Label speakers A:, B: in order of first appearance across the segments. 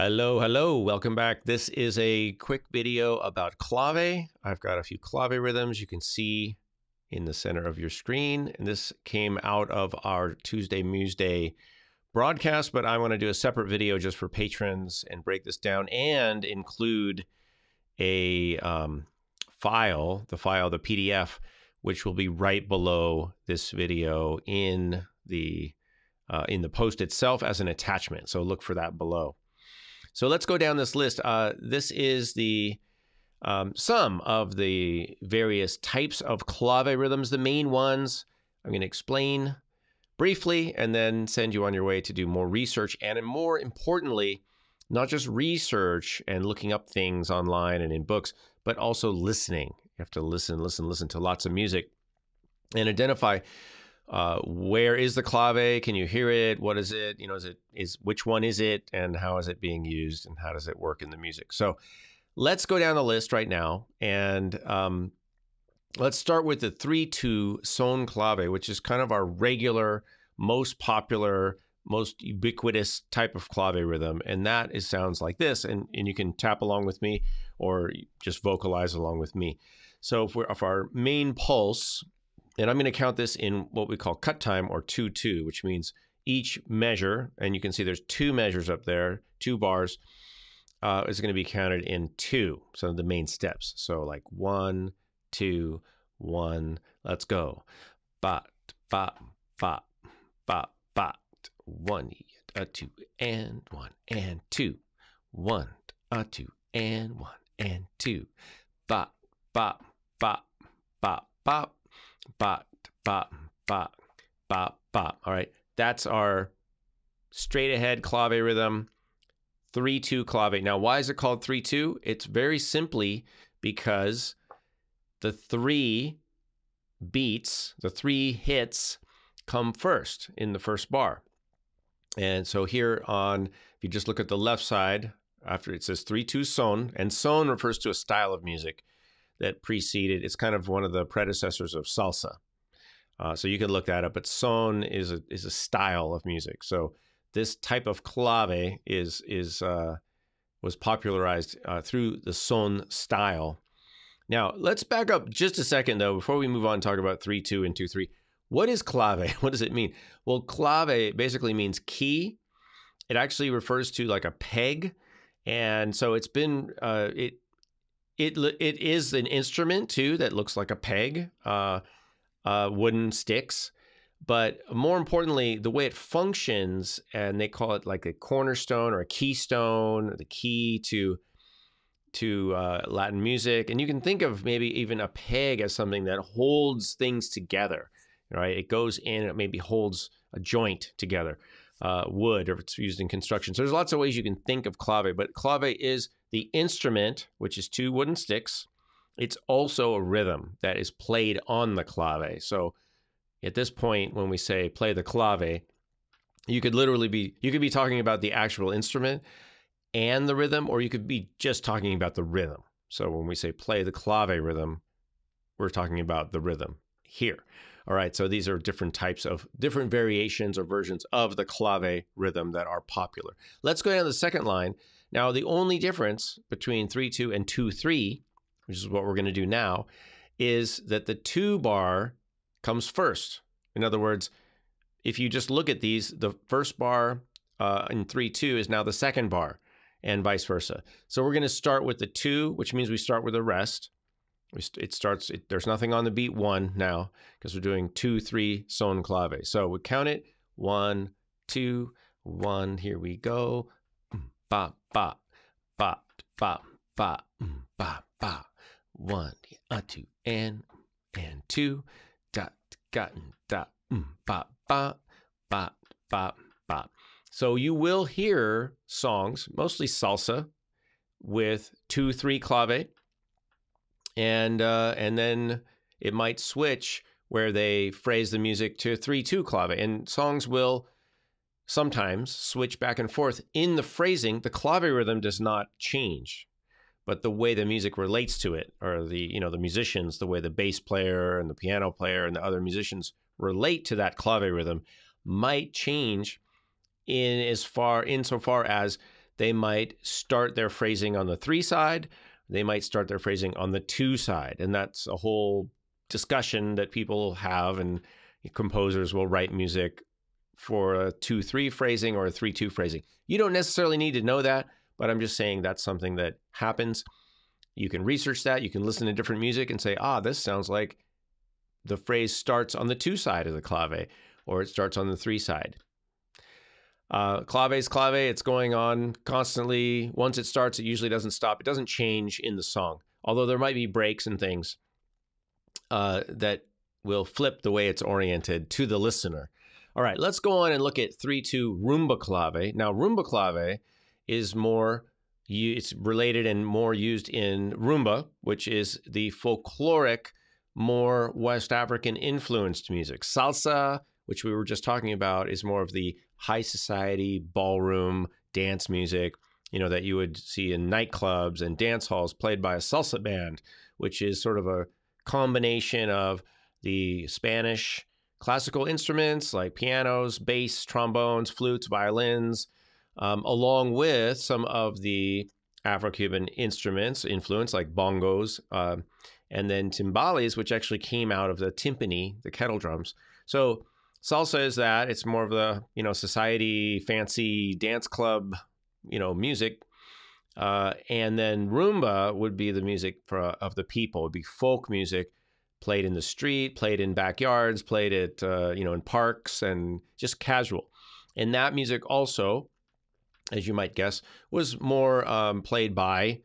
A: Hello, hello. Welcome back. This is a quick video about clave. I've got a few clave rhythms you can see in the center of your screen. And this came out of our Tuesday Muse Day broadcast, but I want to do a separate video just for patrons and break this down and include a um, file, the file, the PDF, which will be right below this video in the uh, in the post itself as an attachment. So look for that below. So let's go down this list. Uh, this is the um, some of the various types of clave rhythms, the main ones. I'm going to explain briefly and then send you on your way to do more research. And more importantly, not just research and looking up things online and in books, but also listening. You have to listen, listen, listen to lots of music and identify uh, where is the clave? Can you hear it? What is it? You know, is it is which one is it, and how is it being used, and how does it work in the music? So, let's go down the list right now, and um, let's start with the three-two son clave, which is kind of our regular, most popular, most ubiquitous type of clave rhythm, and that is sounds like this. And and you can tap along with me, or just vocalize along with me. So, if, we're if our main pulse and I'm going to count this in what we call cut time or 2 2, which means each measure, and you can see there's two measures up there, two bars, uh, is going to be counted in two. So the main steps. So like one, two, one, let's go. Ba, ba, ba, ba, ba, one, a two, and one, and two, one, a two, and one, and two, ba, ba, ba, ba, ba, bop, bop, bop, bop, bop. All right. That's our straight ahead clave rhythm, 3 2 clave. Now, why is it called 3 2? It's very simply because the three beats, the three hits come first in the first bar. And so here on, if you just look at the left side, after it says 3 2 son, and son refers to a style of music that preceded. It's kind of one of the predecessors of salsa. Uh, so you can look that up. But son is a is a style of music. So this type of clave is is uh, was popularized uh, through the son style. Now let's back up just a second though before we move on and talk about three two and two three. What is clave? What does it mean? Well, clave basically means key. It actually refers to like a peg, and so it's been uh, it it it is an instrument too that looks like a peg, uh, uh, wooden sticks. But more importantly, the way it functions, and they call it like a cornerstone or a keystone, or the key to to uh, Latin music. And you can think of maybe even a peg as something that holds things together. Right? It goes in, it maybe holds a joint together, uh, wood, or if it's used in construction. So there's lots of ways you can think of clave, but clave is the instrument, which is two wooden sticks, it's also a rhythm that is played on the clave. So at this point, when we say play the clave, you could literally be you could be talking about the actual instrument and the rhythm, or you could be just talking about the rhythm. So when we say play the clave rhythm, we're talking about the rhythm here. All right, so these are different types of different variations or versions of the clave rhythm that are popular. Let's go down to the second line now, the only difference between 3 2 and 2 3, which is what we're going to do now, is that the 2 bar comes first. In other words, if you just look at these, the first bar uh, in 3 2 is now the second bar, and vice versa. So we're going to start with the 2, which means we start with the rest. It starts, it, there's nothing on the beat 1 now because we're doing 2 3 son clave. So we count it one, two, one. Here we go ba ba ba ba ba mm, ba ba. One a two and and two. Dot got dot mm, ba ba ba ba ba. So you will hear songs mostly salsa with two three clave. And uh, and then it might switch where they phrase the music to three two clave. And songs will sometimes switch back and forth. In the phrasing, the clave rhythm does not change, but the way the music relates to it, or the you know the musicians, the way the bass player and the piano player and the other musicians relate to that clave rhythm, might change in as far insofar as they might start their phrasing on the three side. They might start their phrasing on the two side. And that's a whole discussion that people have, and composers will write music for a 2 3 phrasing or a 3 2 phrasing. You don't necessarily need to know that, but I'm just saying that's something that happens. You can research that. You can listen to different music and say, ah, this sounds like the phrase starts on the two side of the clave or it starts on the three side. Uh, clave's clave, it's going on constantly. Once it starts, it usually doesn't stop. It doesn't change in the song, although there might be breaks and things uh, that will flip the way it's oriented to the listener. All right, let's go on and look at 3 2 rumba clave. Now, rumba clave is more, it's related and more used in rumba, which is the folkloric, more West African influenced music. Salsa, which we were just talking about, is more of the high society ballroom dance music, you know, that you would see in nightclubs and dance halls played by a salsa band, which is sort of a combination of the Spanish classical instruments like pianos, bass, trombones, flutes, violins, um, along with some of the Afro Cuban instruments influence like bongos, uh, and then timbales, which actually came out of the timpani, the kettle drums. So salsa is that it's more of the you know society fancy dance club you know music uh, and then rumba would be the music for, of the people. It would be folk music played in the street, played in backyards, played at uh, you know in parks, and just casual. And that music also, as you might guess, was more um, played by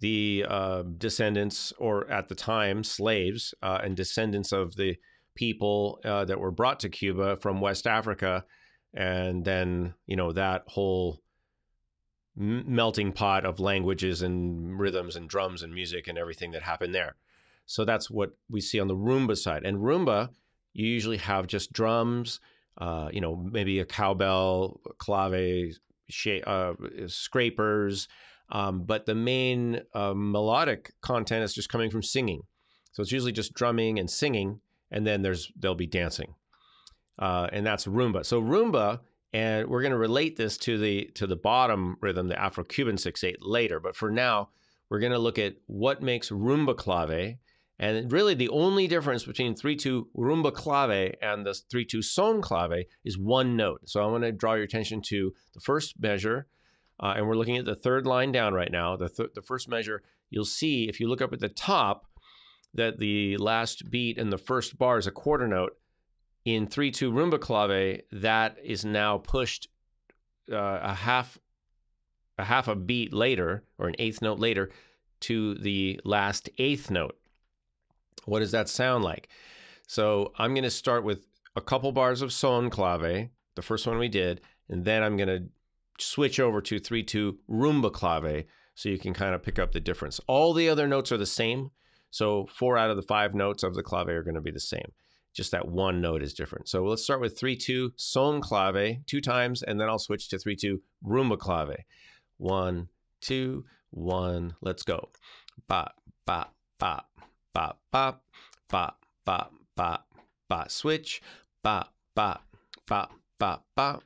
A: the uh, descendants, or at the time slaves, uh, and descendants of the people uh, that were brought to Cuba from West Africa, and then you know that whole melting pot of languages and rhythms and drums and music and everything that happened there. So that's what we see on the rumba side. And rumba, you usually have just drums, uh, you know, maybe a cowbell, clave, uh, scrapers, um, but the main uh, melodic content is just coming from singing. So it's usually just drumming and singing, and then there's there'll be dancing, uh, and that's rumba. So rumba and we're going to relate this to the to the bottom rhythm, the Afro-Cuban six eight later. But for now, we're going to look at what makes rumba clave and really, the only difference between 3 2 rumba clave and the 3 2 son clave is one note. So I want to draw your attention to the first measure. Uh, and we're looking at the third line down right now. The, th- the first measure, you'll see if you look up at the top that the last beat in the first bar is a quarter note. In 3 2 rumba clave, that is now pushed uh, a half a half a beat later or an eighth note later to the last eighth note. What does that sound like? So I'm going to start with a couple bars of son clave, the first one we did, and then I'm going to switch over to 3 2 rumba clave so you can kind of pick up the difference. All the other notes are the same. So four out of the five notes of the clave are going to be the same. Just that one note is different. So let's start with 3 2 son clave two times, and then I'll switch to 3 2 rumba clave. One, two, one, let's go. Ba, ba, ba, ba ba ba ba ba ba switch ba ba ba ba ba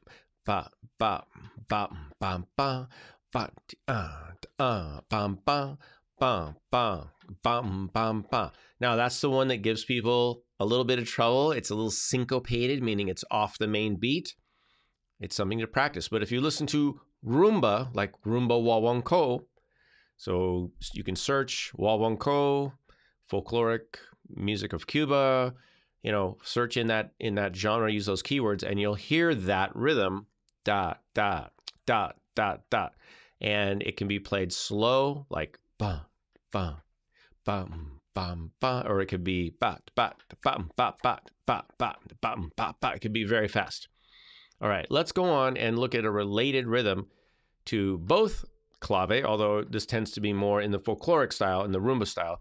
A: ba ba ba ba ba ba uh uh bam bam bam bam bam bam bam. Now that's the one that gives people a little bit of trouble. It's a little syncopated, meaning it's off the main beat. It's something to practice. But if you listen to rumba, like rumba guaguancó, so you can search guaguancó folkloric music of Cuba, you know, search in that in that genre, use those keywords, and you'll hear that rhythm, da da da da da, And it can be played slow, like bum, bum, bum, bum, bum, or it could be ba ba ba mm, ba ba ba ba mm, ba ba. It could be very fast. All right, let's go on and look at a related rhythm to both clave, although this tends to be more in the folkloric style, in the rumba style,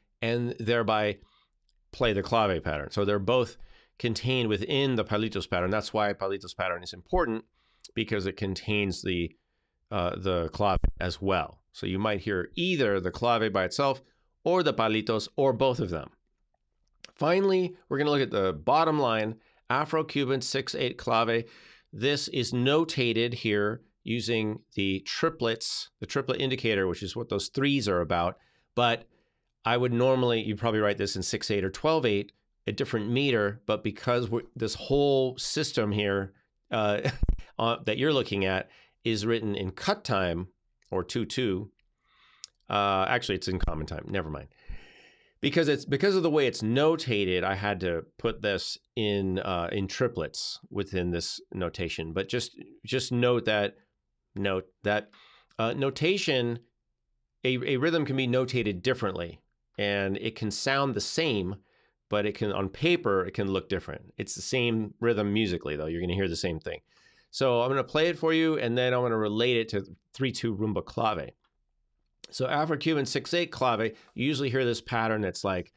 A: and thereby play the clave pattern. So they're both contained within the palitos pattern. That's why palitos pattern is important because it contains the uh, the clave as well. So you might hear either the clave by itself or the palitos or both of them. Finally, we're going to look at the bottom line Afro-Cuban 6-8 clave. This is notated here using the triplets, the triplet indicator, which is what those threes are about. But I would normally, you probably write this in 6-8 or 12-8, a different meter. But because this whole system here uh, that you're looking at is written in cut time or 2-2, uh, actually it's in common time, never mind because it's because of the way it's notated i had to put this in uh, in triplets within this notation but just just note that note that uh, notation a, a rhythm can be notated differently and it can sound the same but it can on paper it can look different. It's the same rhythm musically though. You're going to hear the same thing. So i'm going to play it for you and then i'm going to relate it to 3-2 rumba clave. So Afro-Cuban 6-8 clave, you usually hear this pattern that's like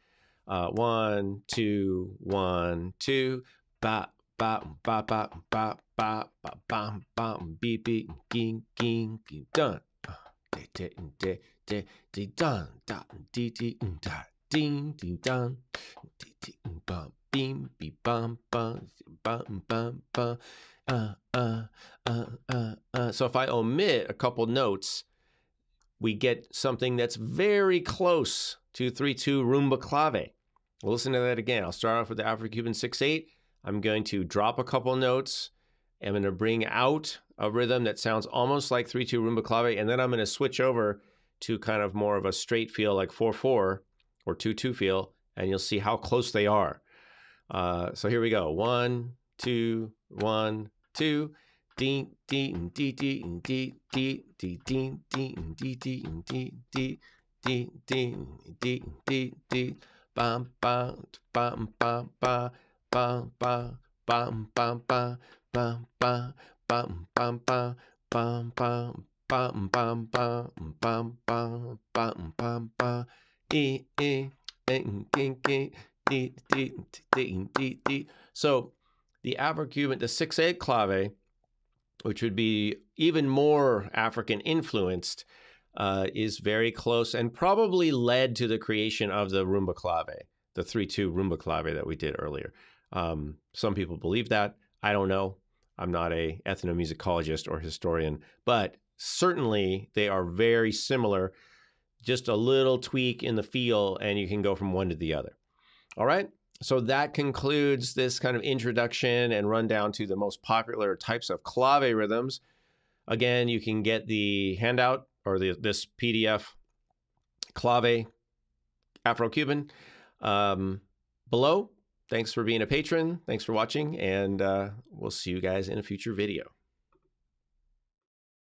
A: uh, one, two, one, two, ba, ba, ba, ba, ba, ba, ba, ba, ba, beep, beep, ging, ging, ging, dun. De, de, de, de, de, dun, da, de, de, da, ding, ding, dun, de, de, bum, beam, beep, bum, bum, bum, bum, bum, uh, uh, uh, uh, uh. So if I omit a couple notes, we get something that's very close to 3-2 rumba clave. We'll listen to that again. I'll start off with the Afro-Cuban 6-8. I'm going to drop a couple notes. I'm going to bring out a rhythm that sounds almost like 3-2 rumba clave, and then I'm going to switch over to kind of more of a straight feel like 4-4 or 2-2 feel, and you'll see how close they are. Uh, so here we go. One, two, one, two ding ding ding ding ding ding ding ding ding ding ding ding ding ding ding ding ding ding bam bam bam bam bam bam bam bam bam bam bam bam bam bam bam bam bam bam bam bam bam bam bam bam bam e e so the Afro-Cuban, the 6-8 clave which would be even more African influenced, uh, is very close and probably led to the creation of the rumba clave, the 3 2 rumba clave that we did earlier. Um, some people believe that. I don't know. I'm not a ethnomusicologist or historian, but certainly they are very similar. Just a little tweak in the feel, and you can go from one to the other. All right so that concludes this kind of introduction and rundown to the most popular types of clave rhythms. Again, you can get the handout or the, this PDF clave Afro-Cuban um, below. Thanks for being a patron. Thanks for watching, and uh, we'll see you guys in a future video.